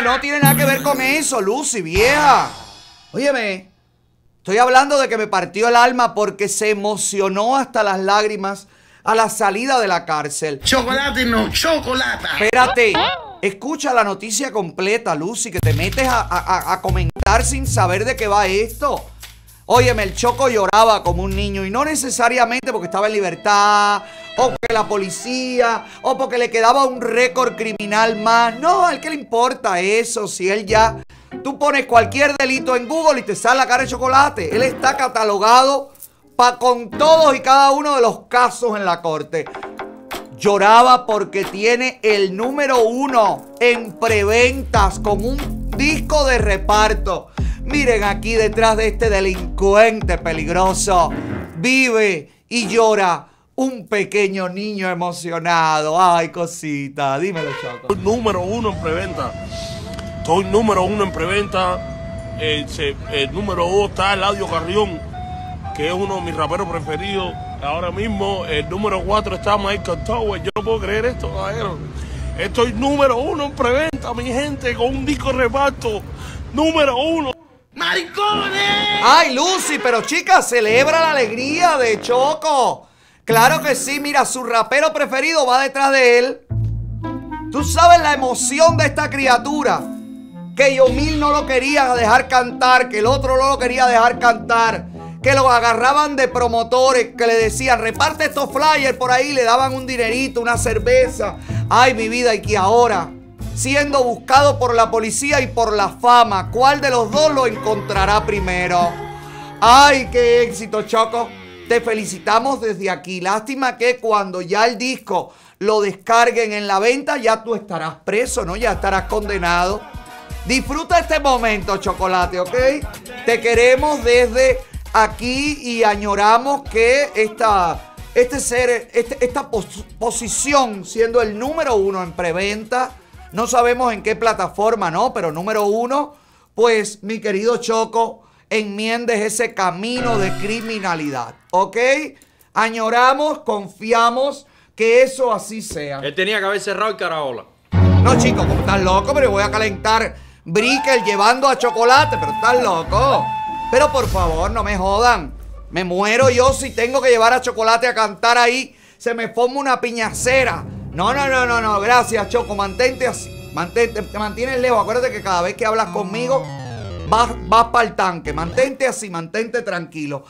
no tiene nada que ver con eso, Lucy, vieja. Óyeme, estoy hablando de que me partió el alma porque se emocionó hasta las lágrimas a la salida de la cárcel. Chocolate no, chocolate. Espérate, escucha la noticia completa, Lucy, que te metes a, a- a comentar sin saber de qué va esto. Óyeme, el Choco lloraba como un niño y no necesariamente porque estaba en libertad, o porque la policía, o porque le quedaba un récord criminal más. No, ¿al qué le importa eso? Si él ya. Tú pones cualquier delito en Google y te sale la cara de chocolate. Él está catalogado pa con todos y cada uno de los casos en la corte. Lloraba porque tiene el número uno en preventas con un disco de reparto. Miren aquí detrás de este delincuente peligroso. Vive y llora un pequeño niño emocionado. Ay, cosita. Dímelo, Choco. Estoy número uno en preventa. Estoy número uno en preventa. El, el número dos está Eladio Carrión, que es uno de mis raperos preferidos. Ahora mismo el número cuatro está Michael Tower. Yo no puedo creer esto, caballero. Estoy número uno en preventa, mi gente, con un disco reparto. Número uno. ¡Maricones! Ay, Lucy, pero chica, celebra la alegría de Choco. Claro que sí, mira, su rapero preferido va detrás de él. Tú sabes la emoción de esta criatura. Que Yomil no lo quería dejar cantar, que el otro no lo quería dejar cantar. Que lo agarraban de promotores, que le decían, reparte estos flyers por ahí, le daban un dinerito, una cerveza. Ay, mi vida, y que ahora, siendo buscado por la policía y por la fama, ¿cuál de los dos lo encontrará primero? Ay, qué éxito, Choco. Te felicitamos desde aquí. Lástima que cuando ya el disco lo descarguen en la venta, ya tú estarás preso, ¿no? Ya estarás condenado. Disfruta este momento, Chocolate, ¿ok? Te queremos desde aquí y añoramos que esta, este ser, este- esta pos- posición, siendo el número uno en preventa, no sabemos en qué plataforma, ¿no? Pero número uno, pues mi querido Choco, enmiendes ese camino de criminalidad, ¿ok? Añoramos, confiamos que eso así sea. Él tenía que haber cerrado el caraola. No, chico, como estás loco, pero voy a calentar Brickel llevando a chocolate, pero estás loco. Pero por favor, no me jodan. Me muero yo si tengo que llevar a chocolate a cantar ahí. Se me forma una piñacera. No, no, no, no, no. Gracias, Choco. Mantente así. Mantente, te mantienes lejos. Acuérdate que cada vez que hablas conmigo, vas, vas para el tanque. Mantente así, mantente tranquilo.